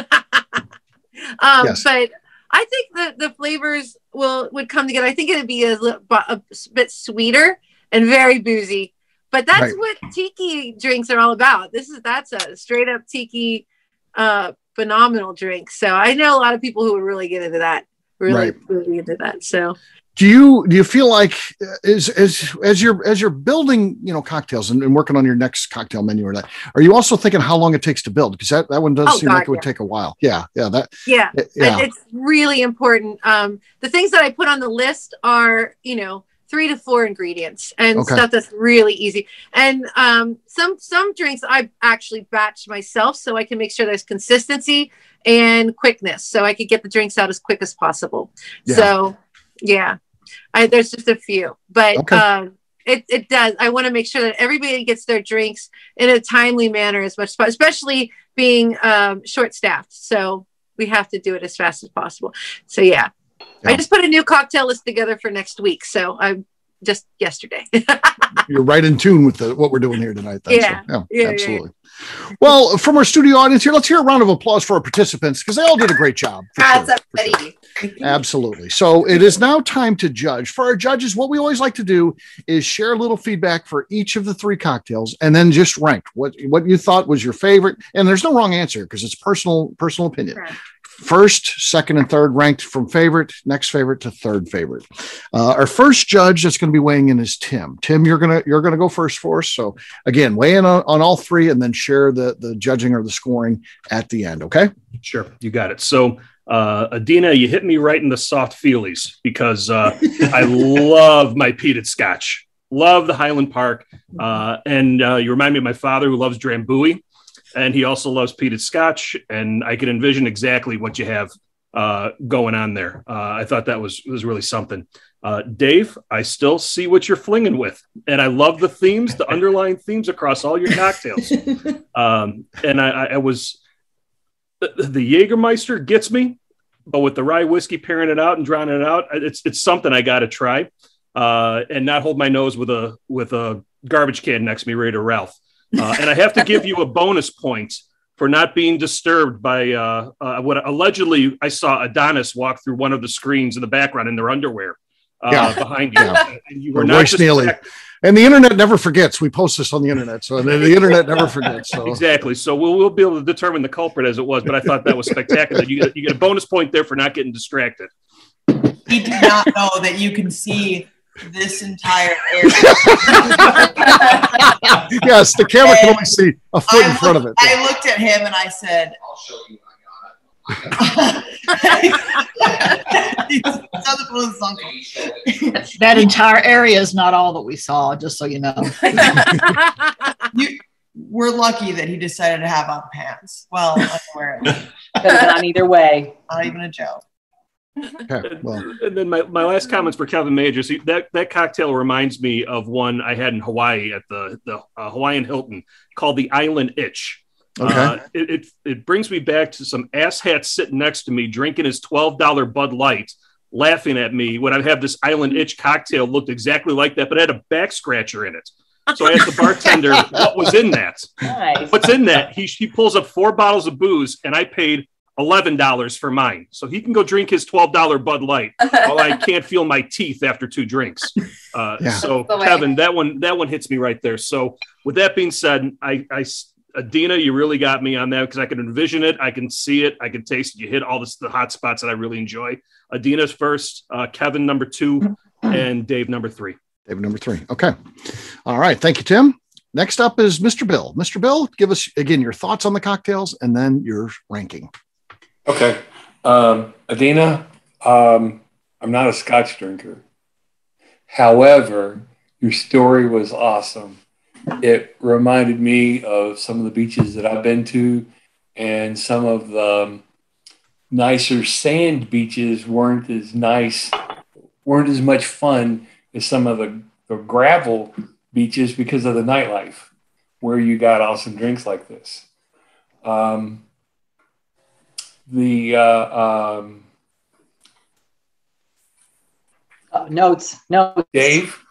um, Yes. But I think the the flavors will would come together. I think it'd be a, a bit sweeter and very boozy. But that's Right. what tiki drinks are all about. This is that's a straight up tiki uh phenomenal drink. So I know a lot of people who would really get into that. Really, Right. really into that. So Do you do you feel like uh, as as as you're as you're building you know cocktails and, and working on your next cocktail menu or that are you also thinking how long it takes to build because that, that one does Oh, seem God, like it would take a while yeah yeah that yeah. yeah it's really important. Um, the things that I put on the list are, you know, three to four ingredients and Okay. stuff that's really easy. And um, some some drinks I actually batch myself so I can make sure there's consistency and quickness, so I could get the drinks out as quick as possible. Yeah. So, yeah, I, there's just a few, but Okay. um, it it does. I want to make sure that everybody gets their drinks in a timely manner as much, as possible, especially being um, short staffed. So we have to do it as fast as possible. So yeah. I just put a new cocktail list together for next week. So I'm just yesterday. you're right in tune with the, what we're doing here tonight then, so, Yeah. Yeah, yeah, absolutely well from our studio audience here let's hear a round of applause for our participants because they all did a great job for ah, sure, sure. Absolutely. So it is now time to judge. For our judges, what we always like to do is share a little feedback for each of the three cocktails and then just rank what what you thought was your favorite. And there's no wrong answer because it's personal personal opinion. Correct. First, second, and third ranked from favorite, next favorite to third favorite. Uh, our first judge that's going to be weighing in is Tim. Tim, you're gonna you're gonna go first for us. So again, weigh in on, on all three and then share the the judging or the scoring at the end. Okay. Sure, you got it. So, uh, Adina, you hit me right in the soft feelies because uh, I love my peated scotch. Love the Highland Park, uh, and uh, you remind me of my father who loves Drambuie, and he also loves peated scotch. And I can envision exactly what you have uh, going on there. Uh, I thought that was was really something. Uh, Dave, I still see what you're flinging with, and I love the themes, the underlying themes across all your cocktails. um, and I, I, I was the, the Jägermeister gets me, but with the rye whiskey pairing it out and drowning it out, it's it's something I got to try, uh, and not hold my nose with a with a garbage can next to me ready to Ralph. Uh, and I have to give you a bonus point for not being disturbed by uh, uh, what allegedly I saw Adonis walk through one of the screens in the background in their underwear uh, Yeah. behind you, Yeah. and you were Or not Royce Neely. And the internet never forgets. We post this on the internet, so the, the internet never forgets. So Exactly. So we'll, we'll be able to determine the culprit as it was, but I thought that was spectacular. You get, you get a bonus point there for not getting distracted. He did not know that you can see this entire area. yes, the camera can only see a foot in I front of it. looked- I looked at him and I said, I'll show you. I He's on the phone with his uncle. That entire area is not all that we saw, just so you know. You, we're lucky that he decided to have on pants. Well, underwear. Could have gone either way. Not even a joke. Okay, well, And then my, my last comments for Kevin Majors. He- That that cocktail reminds me of one I had in Hawaii at the the uh, Hawaiian Hilton called the Island Itch. Okay. Uh, it, it it brings me back to some asshat sitting next to me drinking his twelve dollar Bud Light, laughing at me when I have this Island Itch cocktail looked exactly like that, but had a back scratcher in it. So I asked the bartender what was in that. Nice. What's in that? He he pulls up four bottles of booze, and I paid eleven dollars for mine. So he can go drink his twelve dollar Bud Light while I can't feel my teeth after two drinks. Uh, Yeah. So That's the way. Kevin, that one that one hits me right there. So with that being said, I I Adina, you really got me on that because I can envision it, I can see it, I can taste it. You hit all this, the hot spots that I really enjoy. Adina's first, uh, Kevin number two, and Dave number three. David number three. Okay. All right. Thank you, Tim. Next up is Mr. Bill. Mr. Bill, give us again your thoughts on the cocktails and then your ranking. Okay. Um, Adina, um, I'm not a scotch drinker. However, your story was awesome. It reminded me of some of the beaches that I've been to, and some of the um, nicer sand beaches weren't as nice, weren't as much fun as some of the, the gravel beaches because of the nightlife, where you got awesome drinks like this. Um, the uh, um, Uh, notes, notes. Dave,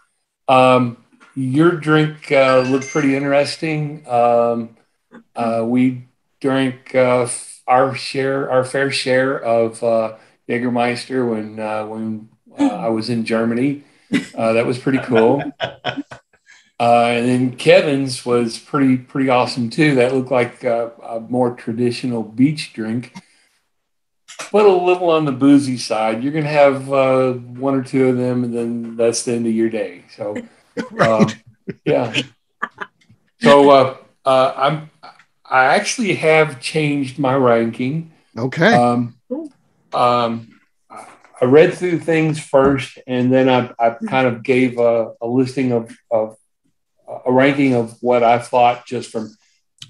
um, your drink uh, looked pretty interesting. Um, uh, we drank uh, our share, our fair share of uh, Jägermeister when uh, when uh, I was in Germany. Uh, that was pretty cool. Uh, and then Kevin's was pretty pretty awesome too. That looked like uh, a more traditional beach drink, but a little on the boozy side. You're gonna have uh, one or two of them, and then that's the end of your day. So, um, yeah. So uh, uh, I'm I actually have changed my ranking. Okay. Um, um, I read through things first, and then I, I kind of gave a, a listing of, of a ranking of what I thought just from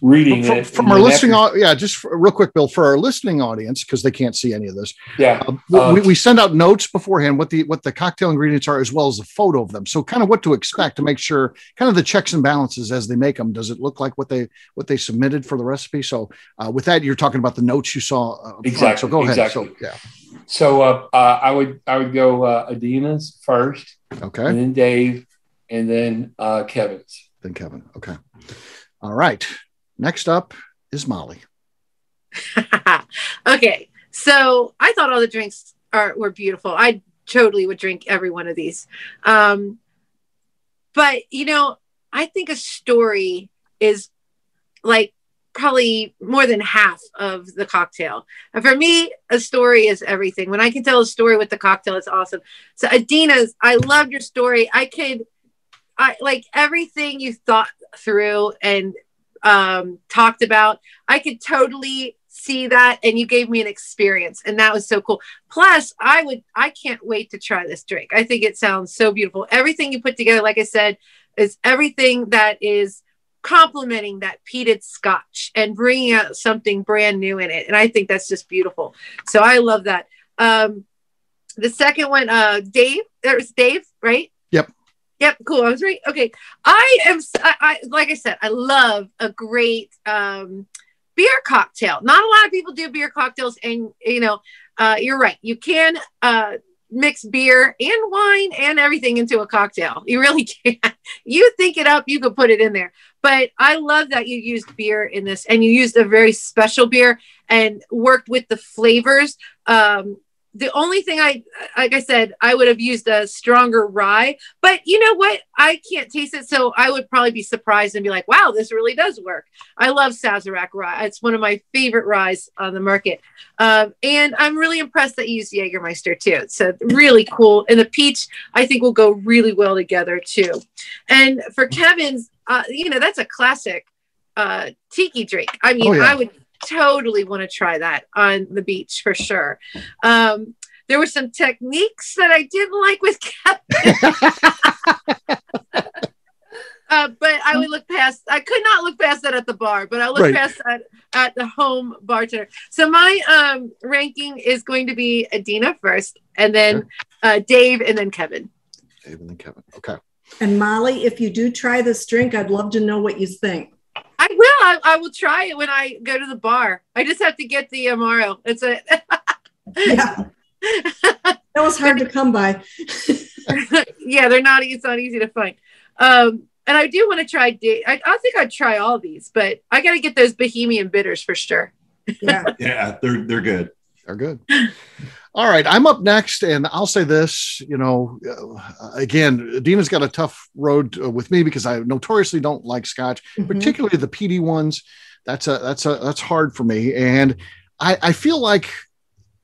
reading from, it. from our listening, after- yeah, just for, real quick, Bill, for our listening audience, because they can't see any of this. Yeah. uh, we, we send out notes beforehand what the what the cocktail ingredients are, as well as a photo of them. So, kind of what to expect to make sure, kind of the checks and balances as they make them. Does it look like what they what they submitted for the recipe? So, uh, with that, you're talking about the notes you saw. Uh, front. Exactly, So, go ahead. exactly. So, yeah. So uh, uh, I would I would go uh, Adina's first, Okay. and then Dave, and then uh, Kevin's. Then Kevin. Okay. All right. Next up is Molly. okay, so I thought all the drinks are were beautiful. I totally would drink every one of these. Um, but you know, I think a story is like probably more than half of the cocktail. And for me, a story is everything. When I can tell a story with the cocktail, it's awesome. So Adina's, I loved your story. I could I like everything you thought through and um, talked about. I could totally see that, and you gave me an experience, and that was so cool. Plus, I would, I can't wait to try this drink. I think it sounds so beautiful. Everything you put together, like I said, is everything that is complementing that peated scotch and bringing out something brand new in it, and I think that's just beautiful. So I love that. Um, the second one, uh, Dave, there's Dave, right? Yep. Yep, cool. I was right. Okay. I am I, I like I said, I love a great um beer cocktail. Not a lot of people do beer cocktails and you know, uh you're right. You can uh mix beer and wine and everything into a cocktail. You really can. You think it up, you could put it in there. But I love that you used beer in this and you used a very special beer and worked with the flavors. Um the only thing I, like I said, I would have used a stronger rye, but you know what? I can't taste it. So I would probably be surprised and be like, wow, this really does work. I love Sazerac rye. It's one of my favorite ryes on the market. Um, and I'm really impressed that you used Jägermeister too. So really cool. And the peach, I think will go really well together too. And for Kevin's, uh, you know, that's a classic uh, tiki drink. I mean, Oh, yeah. I would totally want to try that on the beach for sure. Um, there were some techniques that I didn't like with Kevin. Uh, but I would look past. I could not look past that at the bar, but I look Right. past that at the home bartender. So my um, ranking is going to be Adina first, and then uh, Dave, and then Kevin. Dave and then Kevin. Okay. And Molly, if you do try this drink, I'd love to know what you think. I will. I, I will try it when I go to the bar. I just have to get the Amaro. It's a Yeah. that was hard to come by. yeah, they're not. It's not easy to find. Um, and I do want to try. Da- I, I think I'd try all these, but I got to get those Bohemian bitters for sure. Yeah. Yeah, they're they're good. They're good. All right, I'm up next, and I'll say this. You know, uh, again, Dina's got a tough road uh, with me because I notoriously don't like Scotch, Mhm. particularly the peated ones. That's a that's a that's hard for me, and I, I feel like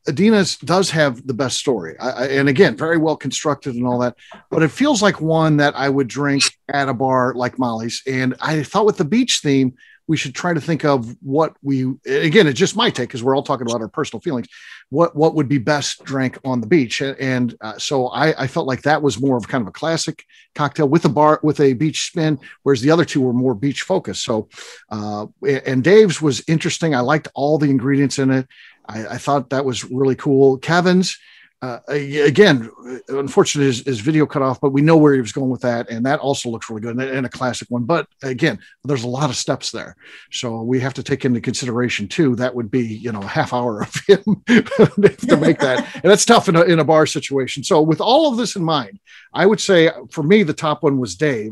Adina's does have the best story, I, and again, very well constructed and all that. But it feels like one that I would drink at a bar like Molly's. And I thought with the beach theme, we should try to think of what we again it's just my take because we're all talking about our personal feelings what what would be best drank on the beach? And uh, so I, I felt like that was more of kind of a classic cocktail with a bar with a beach spin whereas the other two were more beach focused. So uh, and dave's was interesting. I liked all the ingredients in it. I, I thought that was really cool. Kevin's uh, again, unfortunately, his, his, video cut off, but we know where he was going with that, and that also looks really good and, a classic one. But again, there's a lot of steps there, so we have to take into consideration too. That would be you know a half hour of him to make that, and that's tough in a, in a bar situation. So with all of this in mind, I would say for me the top one was Dave,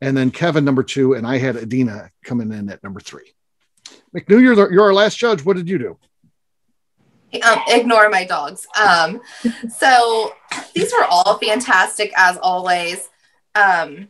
and then Kevin number two, and I had Adina coming in at number three. McNew, you're the, you're our last judge. What did you do? Um, ignore my dogs. Um, so these were all fantastic as always. Um,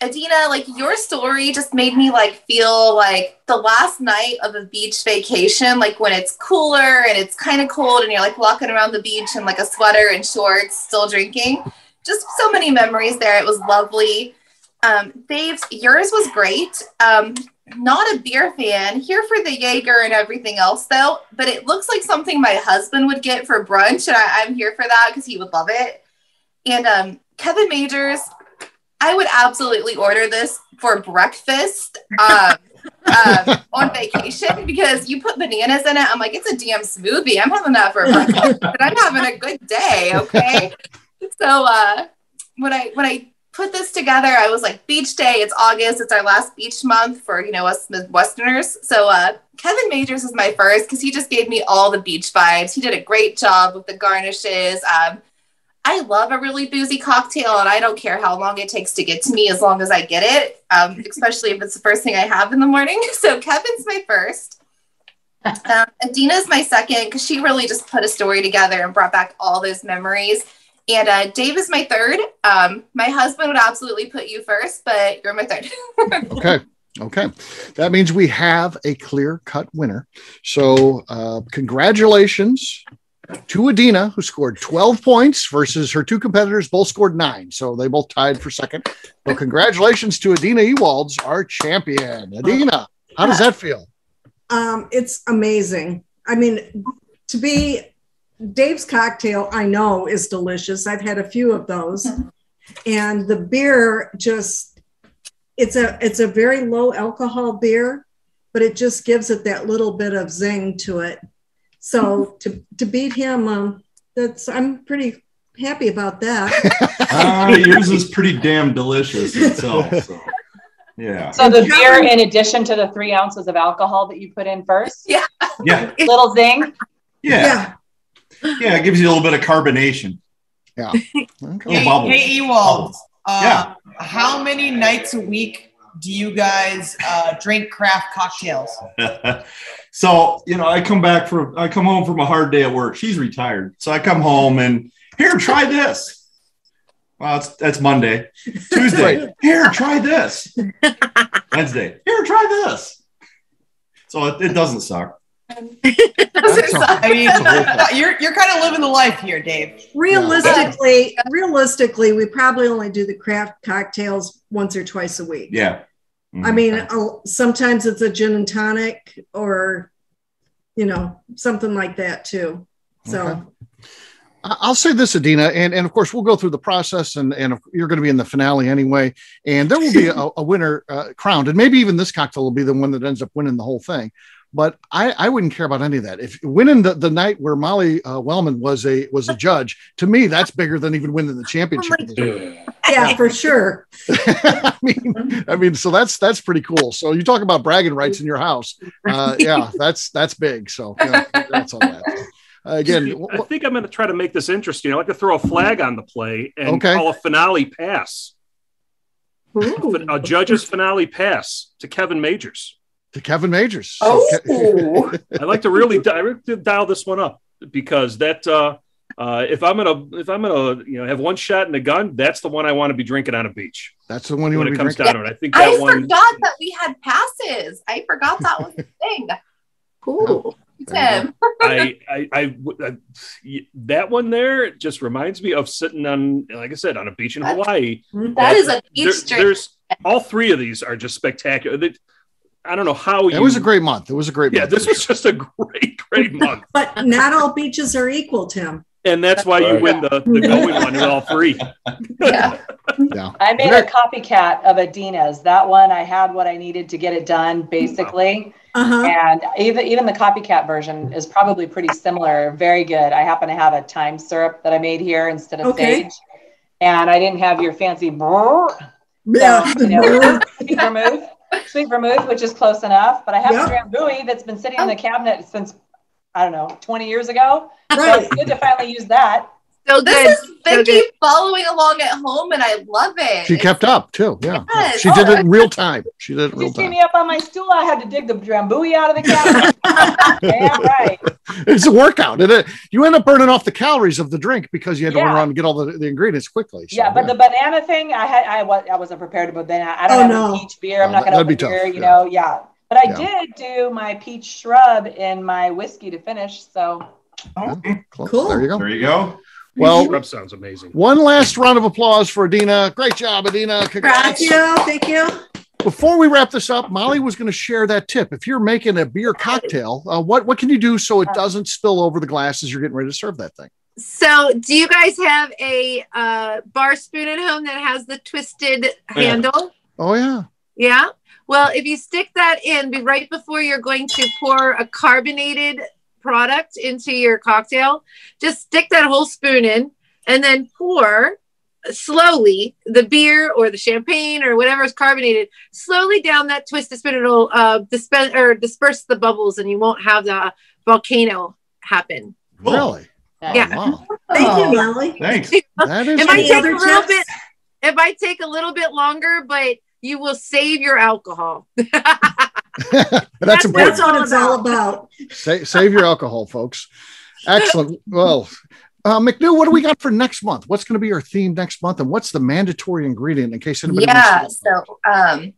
Adina, like your story just made me like feel like the last night of a beach vacation, like when it's cooler and it's kind of cold and you're like walking around the beach in like a sweater and shorts, still drinking. Just so many memories there. It was lovely. Um, Dave's, yours was great. Um, not a beer fan. Here for the Jaeger and everything else, though. But it looks like something my husband would get for brunch, and I, am here for that because he would love it. And um, Kevin Majors, I would absolutely order this for breakfast um, um, on vacation because you put bananas in it. I'm like, it's a damn smoothie. I'm having that for breakfast, but I'm having a good day. Okay. So uh, when I when I put this together. I was like, beach day, it's August, it's our last beach month for, you know, us Midwesterners. So uh, Kevin Majors is my first because he just gave me all the beach vibes. He did a great job with the garnishes. Um, I love a really boozy cocktail and I don't care how long it takes to get to me as long as I get it, um, especially if it's the first thing I have in the morning. So Kevin's my first. Um, Adina's my second because she really just put a story together and brought back all those memories. And uh, Dave is my third. Um, my husband would absolutely put you first, but you're my third. okay. Okay. That means we have a clear cut winner. So, uh, congratulations to Adina, who scored 12 points versus her two competitors, both scored nine. So, they both tied for second. So, congratulations to Adina Ewalds, our champion. Adina, how does that feel? Um, it's amazing. I mean, to be Dave's cocktail, I know, is delicious. I've had a few of those. And the beer just it's a it's a very low alcohol beer, but it just gives it that little bit of zing to it. So to to beat him, um, that's I'm pretty happy about that. uh, yours is pretty damn delicious itself. So. Yeah. So the beer, in addition to the three ounces of alcohol that you put in first, yeah, yeah, little zing. Yeah. yeah yeah, it gives you a little bit of carbonation. Yeah. Okay. Hey, bubbles. hey Ewald. Uh, yeah. How many nights a week do you guys uh, drink craft cocktails? so you know, I come back from I come home from a hard day at work. She's retired, so I come home and here, try this. Well, that's, that's Monday. Tuesday, here, try this. Wednesday, here, try this. So it, it doesn't suck. I mean, you're you're kind of living the life here, Dave. Realistically, yeah. realistically, we probably only do the craft cocktails once or twice a week. Yeah. Mm-hmm. I mean, I'll, sometimes it's a gin and tonic, or you know, something like that too. So. Okay. I'll say this, Adina, and, and of course we'll go through the process, and, and you're going to be in the finale anyway, and there will be a, a winner uh, crowned, and maybe even this cocktail will be the one that ends up winning the whole thing. But I, I wouldn't care about any of that. If winning the, the night where Molly uh, Wellmann was a was a judge, to me that's bigger than even winning the championship. Oh yeah, for sure. I mean, I mean, so that's that's pretty cool. So you talk about bragging rights in your house, uh, yeah, that's that's big. So you know, that's all that. Uh, again, I think I'm going to try to make this interesting. I like to throw a flag on the play and okay. call a finale pass. Ooh. A judge's finale pass to Kevin Majors to Kevin Majors. Oh, I like to really I like dial this one up because that uh, uh, if I'm gonna if I'm gonna you know have one shot in the gun, that's the one I want to be drinking on a beach. That's the one you when want it comes drinking. down to it. I think that I one. forgot that we had passes. I forgot that was the thing. Cool. Tim. I, I, I, I, that one there just reminds me of sitting on, like I said, on a beach in Hawaii. That is a beach There- drink. There's all three of these are just spectacular. They- I don't know how It was a great month. It was a great month. Yeah, month. this was just a great, great month, But not all beaches are equal, Tim. and that's why you win the, the going one in all three. Yeah. Yeah. I made a copycat of Adina's. That one, I had what I needed to get it done, basically. Uh-huh. And even even the copycat version is probably pretty similar. Very good. I happen to have a thyme syrup that I made here instead of Okay. sage, and I didn't have your fancy Byrrh. Yeah. So, you know, sweet vermouth, which is close enough. But I have Yep. a Drambuie that's been sitting in the oh. cabinet since I don't know, 20 years ago. So Right. it's good to finally use that. So This good. is So Vicky good. following along at home, and I love it. She kept up too. Yeah. Yes. She did it in oh, real time. She did it in You real see time. me up on my stool. I had to dig the Drambuie out of the cabinet. Damn right. It's a workout. And it, you end up burning off the calories of the drink because you had to run around and get all the, the ingredients quickly. So, yeah, but the banana thing, I had, I was, I wasn't prepared about banana. I don't Oh, have no. a peach beer. I'm Oh, not going to that'd be open beer, tough, you yeah. know. Yeah, but I Yeah. did do my peach shrub in my whiskey to finish. So Cool. Cool. There you go. There you go. Well, Shrub sounds amazing. one last round of applause for Adina. Great job, Adina. Thank Congrats. you. Thank you. Before we wrap this up, Molly was going to share that tip. If you're making a beer cocktail, uh, what what can you do so it doesn't spill over the glass as you're getting ready to serve that thing? So, do you guys have a uh, bar spoon at home that has the twisted handle? Oh yeah. Yeah. Well, if you stick that in be right before you're going to pour a carbonated product into your cocktail, just stick that whole spoon in and then pour slowly the beer or the champagne or whatever is carbonated slowly down that twisted spoon. It'll uh, dispense or disperse the bubbles and you won't have the volcano happen. Really? Yeah. Wow. Thank you, Molly. Thanks. That is It might take a other little bit. It might take a little bit longer, but you will save your alcohol. That's important. That's what it's all about. Sa- save your alcohol, folks. Excellent. Well, uh, McNew, what do we got for next month? What's going to be our theme next month, and what's the mandatory ingredient in case anybody? yeah so um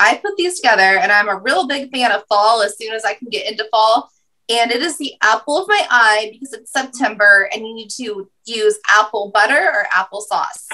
i put these together and i'm a real big fan of fall as soon as i can get into fall and it is the apple of my eye because it's september and you need to use apple butter or apple sauce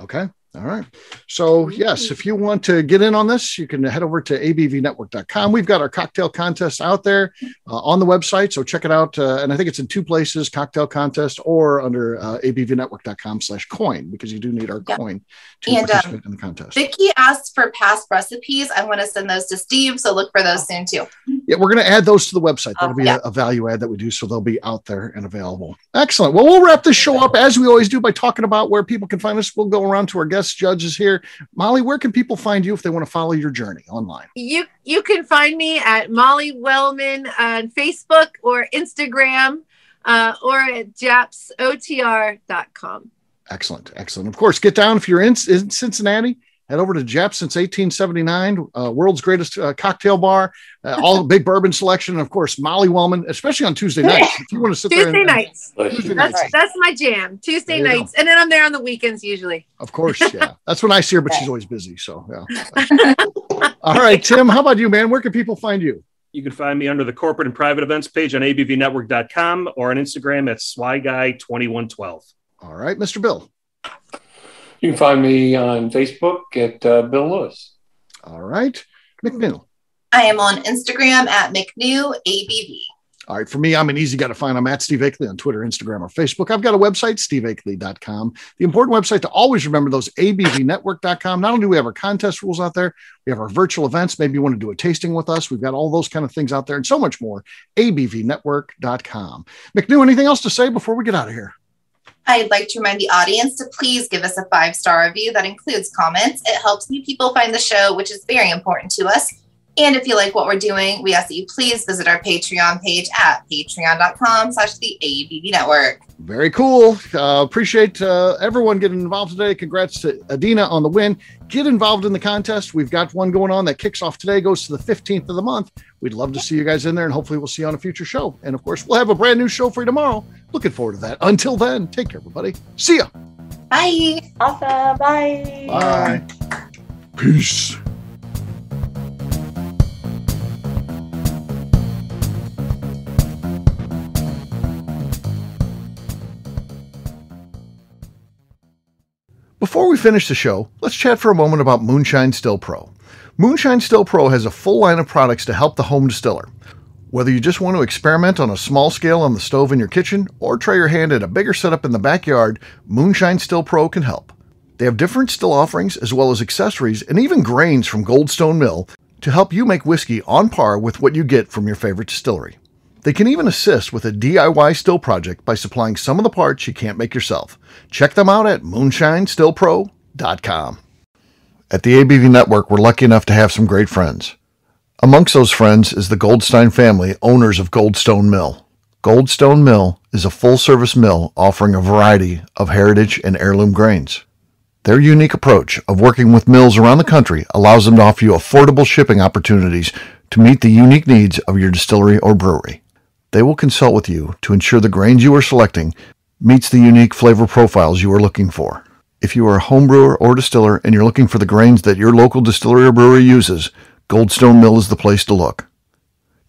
Okay. All right. So, yes, if you want to get in on this, you can head over to abvnetwork.com. We've got our cocktail contest out there uh, on the website. So, check it out. Uh, and I think it's in two places cocktail contest or under uh, abvnetwork.com slash coin because you do need our coin to And, um, participate in the contest. vicky asked for past recipes i want to send those to steve so look for those soon too Yeah, we're going to add those to the website. That'll be yeah. a, a value add that we do. So they'll be out there and available. Excellent. Well, we'll wrap this show up as we always do by talking about where people can find us. We'll go around to our guest judges here. Molly, where can people find you if they want to follow your journey online? You you can find me at Molly Wellmann on Facebook or Instagram uh, or at japsotr.com. Excellent. Excellent. Of course, get down if you're in, in Cincinnati. Head over to Japp since 1879, uh, world's greatest uh, cocktail bar, uh, all big bourbon selection, and of course Molly Wellmann, especially on Tuesday nights. If you want to sit there, Tuesday and, nights. Tuesday nights. That's that's my jam. Tuesday There you nights, and then I'm there on the weekends usually. Of course, yeah. That's when I see her, but she's always busy. So, yeah. All right, Tim, how about you, man? Where can people find you? You can find me under the corporate and private events page on abvnetwork.com or on Instagram at swyguy2112. All right, Mr. Bill. You can find me on Facebook at uh, Bill Lewis. All right, McNeil. i am on instagram at mcnew abv All right, for me, I'm an easy guy to find. I'm at Steve Akley on Twitter, Instagram, or Facebook. I've got a website, steveakley.com. The important website to always remember those abvnetwork.com. Not only do we have our contest rules out there, we have our virtual events. Maybe you want to do a tasting with us. We've got all those kind of things out there and so much more. abvnetwork.com. McNew, anything else to say before we get out of here? I'd like to remind the audience to please give us a five star review that includes comments. It helps new people find the show, which is very important to us. And if you like what we're doing, we ask that you please visit our Patreon page at patreon.com slash the ABV network. Very cool. Uh, appreciate uh, everyone getting involved today. Congrats to Adina on the win. Get involved in the contest. We've got one going on that kicks off today, goes to the 15th of the month. We'd love to see you guys in there, and hopefully, we'll see you on a future show. And of course, we'll have a brand new show for you tomorrow. Looking forward to that. Until then, take care, everybody. See ya. Bye. awesome. Bye. Bye. Peace. Before we finish the show, let's chat for a moment about Moonshine Still Pro. Moonshine Still Pro has a full line of products to help the home distiller. Whether you just want to experiment on a small scale on the stove in your kitchen or try your hand at a bigger setup in the backyard, Moonshine Still Pro can help. They have different still offerings as well as accessories and even grains from Goldstone Mill to help you make whiskey on par with what you get from your favorite distillery. They can even assist with a DIY still project by supplying some of the parts you can't make yourself. Check them out at moonshinestillpro.com. At the ABV Network, we're lucky enough to have some great friends. Amongst those friends is the Goldstein family, owners of Goldstone Mill. Goldstone Mill is a full service mill offering a variety of heritage and heirloom grains. Their unique approach of working with mills around the country allows them to offer you affordable shipping opportunities to meet the unique needs of your distillery or brewery. They will consult with you to ensure the grains you are selecting meets the unique flavor profiles you are looking for. If you are a home brewer or distiller and you're looking for the grains that your local distillery or brewery uses, Goldstone Mill is the place to look.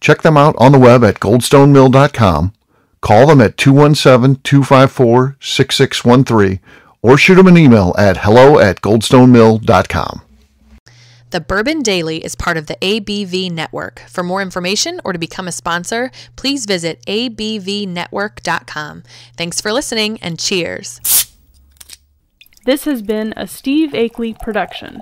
Check them out on the web at goldstonemill.com. Call them at 217-254-6613 or shoot them an email at hello at goldstonemill.com. The Bourbon Daily is part of the ABV Network. For more information or to become a sponsor, please visit abvnetwork.com. Thanks for listening and cheers. This has been a Steve Akley production.